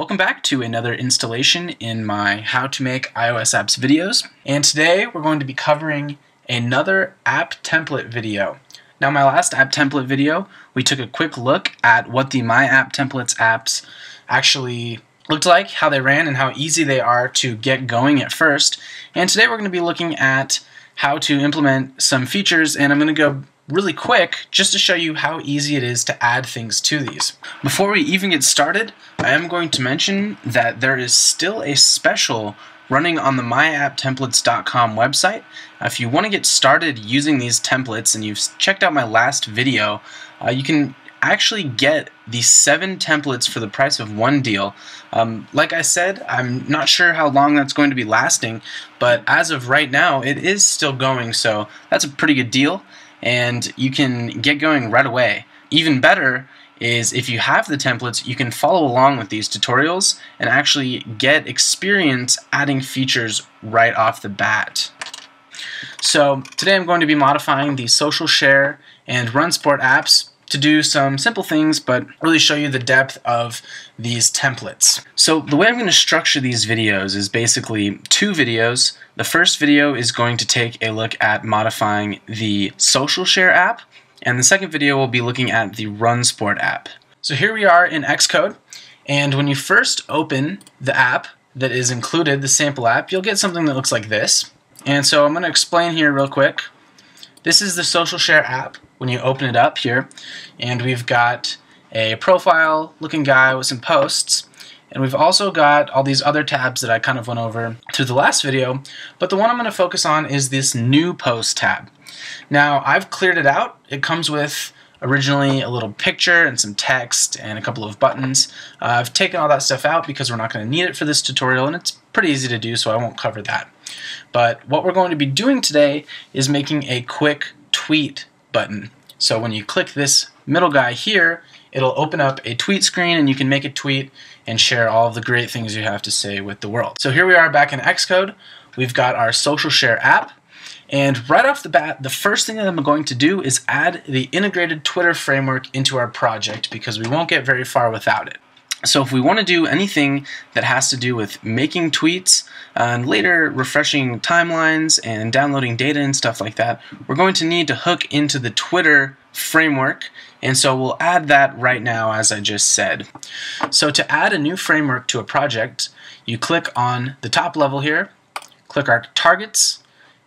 Welcome back to another installation in my How to Make iOS Apps videos. And today we're going to be covering another app template video. Now my last app template video, we took a quick look at what the My App Templates apps actually looked like, how they ran, and how easy they are to get going at first. And today we're going to be looking at how to implement some features, and I'm going to go really quick just to show you how easy it is to add things to these. Before we even get started, I am going to mention that there is still a special running on the myapptemplates.com website. if you want to get started using these templates and you've checked out my last video, uh, you can actually get the seven templates for the price of one deal. Um, like I said, I'm not sure how long that's going to be lasting, but as of right now, it is still going, so that's a pretty good deal and you can get going right away. Even better is if you have the templates, you can follow along with these tutorials and actually get experience adding features right off the bat. So today I'm going to be modifying the social share and RunSport apps to do some simple things but really show you the depth of these templates. So the way I'm going to structure these videos is basically two videos. The first video is going to take a look at modifying the social share app and the second video will be looking at the RunSport app. So here we are in Xcode and when you first open the app that is included, the sample app, you'll get something that looks like this. And so I'm going to explain here real quick. This is the social share app when you open it up here. And we've got a profile looking guy with some posts. And we've also got all these other tabs that I kind of went over through the last video. But the one I'm going to focus on is this new post tab. Now I've cleared it out. It comes with originally a little picture and some text and a couple of buttons. Uh, I've taken all that stuff out because we're not going to need it for this tutorial and it's pretty easy to do so I won't cover that. But what we're going to be doing today is making a quick tweet button. So when you click this middle guy here, it'll open up a tweet screen and you can make a tweet and share all of the great things you have to say with the world. So here we are back in Xcode. We've got our social share app. And right off the bat, the first thing that I'm going to do is add the integrated Twitter framework into our project because we won't get very far without it. So if we want to do anything that has to do with making tweets uh, and later refreshing timelines and downloading data and stuff like that, we're going to need to hook into the Twitter framework and so we'll add that right now as I just said. So to add a new framework to a project, you click on the top level here, click our targets.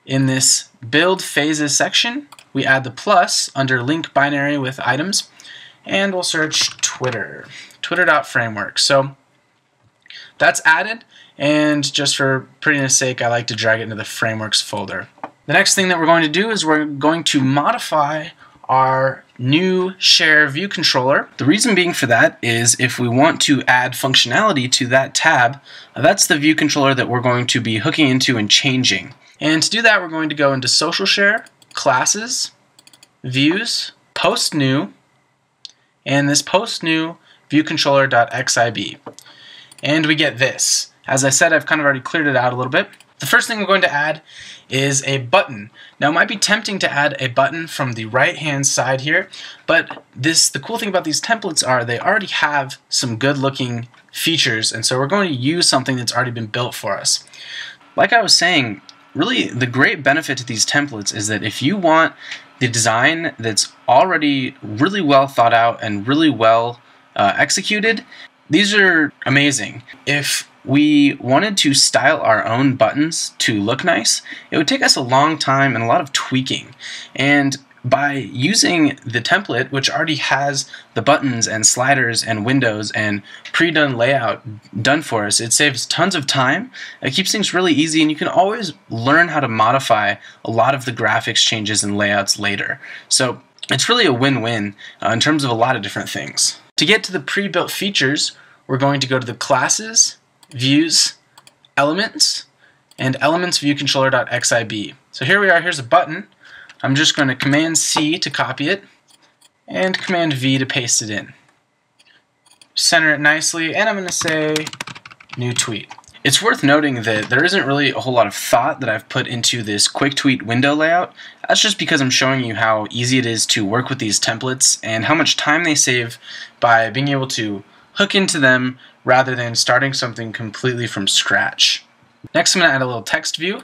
In this build phases section, we add the plus under link binary with items and we'll search Twitter twitter.framework. So that's added, and just for prettiness sake, I like to drag it into the frameworks folder. The next thing that we're going to do is we're going to modify our new share view controller. The reason being for that is if we want to add functionality to that tab, that's the view controller that we're going to be hooking into and changing. And to do that, we're going to go into social share, classes, views, post new, and this post new viewcontroller.xib. And we get this. As I said, I've kind of already cleared it out a little bit. The first thing we're going to add is a button. Now it might be tempting to add a button from the right hand side here, but this the cool thing about these templates are they already have some good looking features and so we're going to use something that's already been built for us. Like I was saying, really the great benefit to these templates is that if you want the design that's already really well thought out and really well uh, executed, these are amazing. If we wanted to style our own buttons to look nice, it would take us a long time and a lot of tweaking. And by using the template, which already has the buttons and sliders and windows and pre-done layout done for us, it saves tons of time. It keeps things really easy, and you can always learn how to modify a lot of the graphics changes and layouts later. So it's really a win-win uh, in terms of a lot of different things. To get to the pre-built features, we're going to go to the Classes, Views, Elements, and Elements View Controller.xib. So here we are, here's a button. I'm just going to Command C to copy it, and Command V to paste it in. Center it nicely, and I'm going to say New Tweet. It's worth noting that there isn't really a whole lot of thought that I've put into this quick tweet window layout. That's just because I'm showing you how easy it is to work with these templates and how much time they save by being able to hook into them rather than starting something completely from scratch. Next I'm going to add a little text view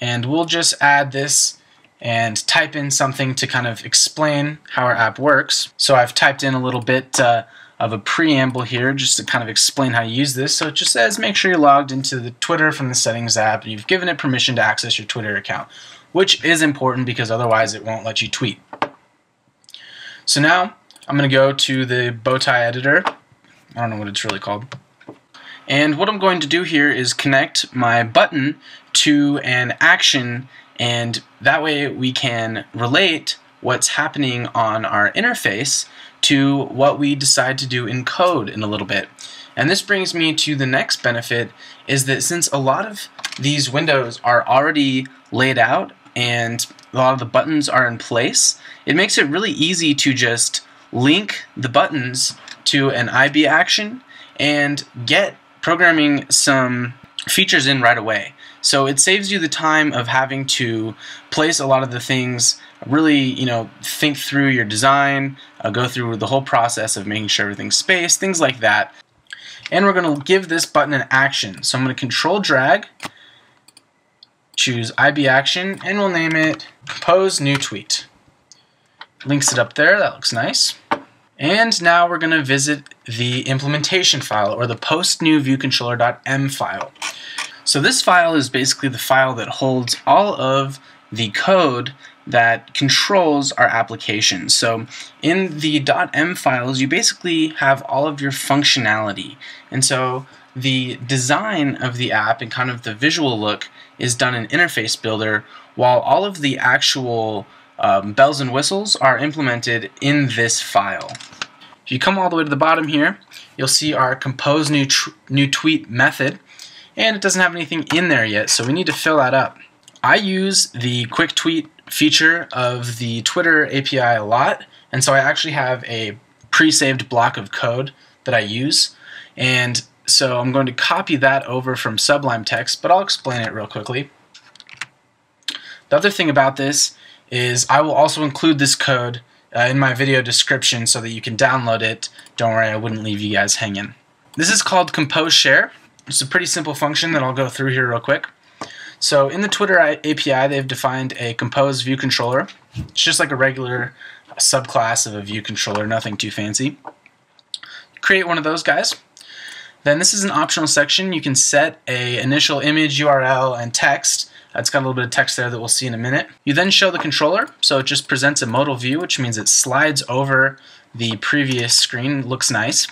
and we'll just add this and type in something to kind of explain how our app works. So I've typed in a little bit uh, of a preamble here just to kind of explain how you use this. So it just says make sure you're logged into the Twitter from the settings app and you've given it permission to access your Twitter account, which is important because otherwise it won't let you tweet. So now I'm going to go to the bowtie editor. I don't know what it's really called. And what I'm going to do here is connect my button to an action and that way we can relate what's happening on our interface to what we decide to do in code in a little bit. And this brings me to the next benefit is that since a lot of these windows are already laid out and a lot of the buttons are in place, it makes it really easy to just link the buttons to an IB action and get programming some features in right away. So it saves you the time of having to place a lot of the things, really, you know, think through your design, uh, go through the whole process of making sure everything's spaced, things like that. And we're going to give this button an action. So I'm going to control drag, choose IB action, and we'll name it compose new tweet. Links it up there, that looks nice. And now we're going to visit the implementation file, or the post new view controller.m file. So this file is basically the file that holds all of the code that controls our application. So in the .m files, you basically have all of your functionality. And so the design of the app and kind of the visual look is done in Interface Builder, while all of the actual um, bells and whistles are implemented in this file. If you come all the way to the bottom here, you'll see our compose new, new tweet method and it doesn't have anything in there yet, so we need to fill that up. I use the quick tweet feature of the Twitter API a lot, and so I actually have a pre-saved block of code that I use, and so I'm going to copy that over from Sublime Text, but I'll explain it real quickly. The other thing about this is I will also include this code uh, in my video description so that you can download it. Don't worry, I wouldn't leave you guys hanging. This is called Compose Share. It's a pretty simple function that I'll go through here real quick. So in the Twitter API, they've defined a compose view controller. It's just like a regular subclass of a view controller, nothing too fancy. Create one of those guys. Then this is an optional section. You can set a initial image, URL, and text. It's got a little bit of text there that we'll see in a minute. You then show the controller, so it just presents a modal view, which means it slides over the previous screen. Looks nice.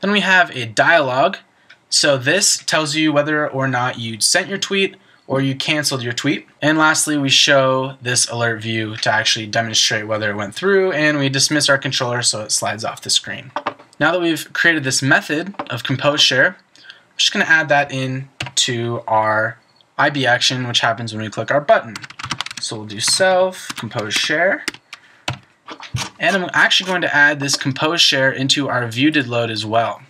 Then we have a dialog, so this tells you whether or not you sent your tweet or you canceled your tweet. And lastly, we show this alert view to actually demonstrate whether it went through and we dismiss our controller so it slides off the screen. Now that we've created this method of compose share, I'm just going to add that in to our IB action, which happens when we click our button. So we'll do self compose share. And I'm actually going to add this compose share into our view did load as well.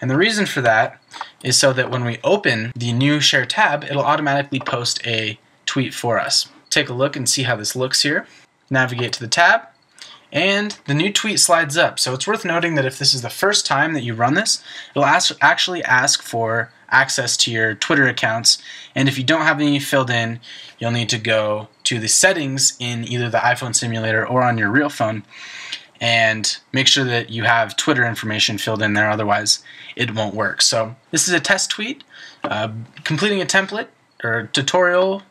And the reason for that is so that when we open the new share tab, it'll automatically post a tweet for us. Take a look and see how this looks here. Navigate to the tab, and the new tweet slides up. So it's worth noting that if this is the first time that you run this, it'll ask, actually ask for access to your Twitter accounts. And if you don't have any filled in, you'll need to go to the settings in either the iPhone simulator or on your real phone and make sure that you have Twitter information filled in there, otherwise it won't work. So this is a test tweet, uh, completing a template or tutorial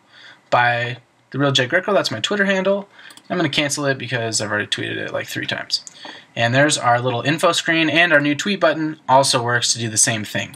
by the real Jay Greco. That's my Twitter handle. I'm going to cancel it because I've already tweeted it like three times. And there's our little info screen, and our new tweet button also works to do the same thing.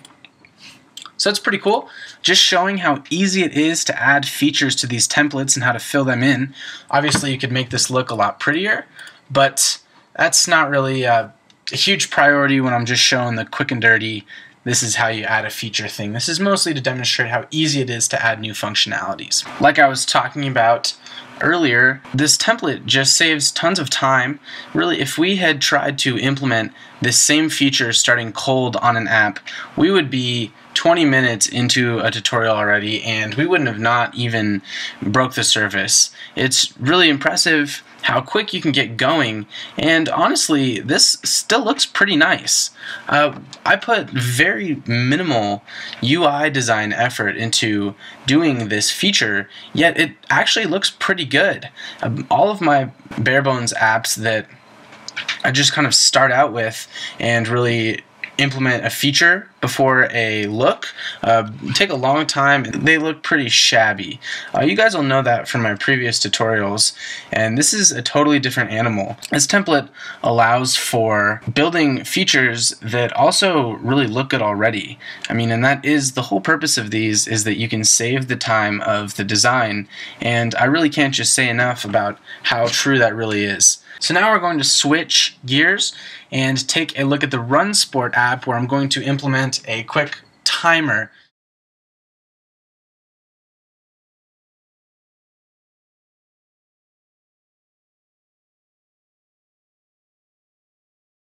So that's pretty cool. Just showing how easy it is to add features to these templates and how to fill them in. Obviously, you could make this look a lot prettier, but that's not really a, a huge priority when I'm just showing the quick and dirty this is how you add a feature thing. This is mostly to demonstrate how easy it is to add new functionalities. Like I was talking about earlier, this template just saves tons of time. Really, if we had tried to implement this same feature starting cold on an app, we would be 20 minutes into a tutorial already and we wouldn't have not even broke the surface. It's really impressive how quick you can get going, and honestly, this still looks pretty nice. Uh, I put very minimal UI design effort into doing this feature, yet it actually looks pretty good. Um, all of my bare bones apps that I just kind of start out with and really implement a feature before a look. Uh, take a long time. They look pretty shabby. Uh, you guys will know that from my previous tutorials and this is a totally different animal. This template allows for building features that also really look good already. I mean and that is the whole purpose of these is that you can save the time of the design and I really can't just say enough about how true that really is. So now we're going to switch gears and take a look at the Run Sport app where I'm going to a quick timer